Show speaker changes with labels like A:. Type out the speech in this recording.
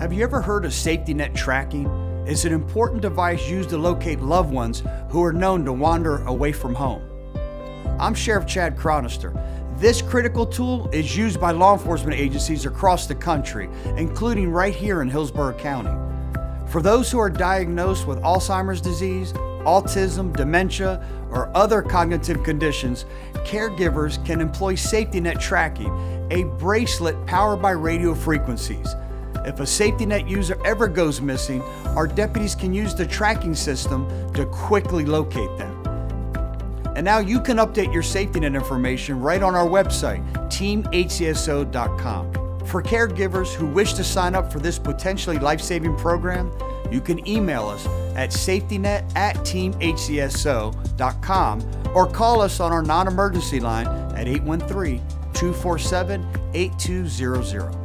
A: Have you ever heard of safety net tracking? It's an important device used to locate loved ones who are known to wander away from home. I'm Sheriff Chad Chronister. This critical tool is used by law enforcement agencies across the country, including right here in Hillsborough County. For those who are diagnosed with Alzheimer's disease, autism, dementia, or other cognitive conditions, caregivers can employ safety net tracking, a bracelet powered by radio frequencies. If a safety net user ever goes missing, our deputies can use the tracking system to quickly locate them. And now you can update your safety net information right on our website, teamhcso.com. For caregivers who wish to sign up for this potentially life saving program, you can email us at safetynet at teamhcso.com or call us on our non emergency line at 813 247 8200.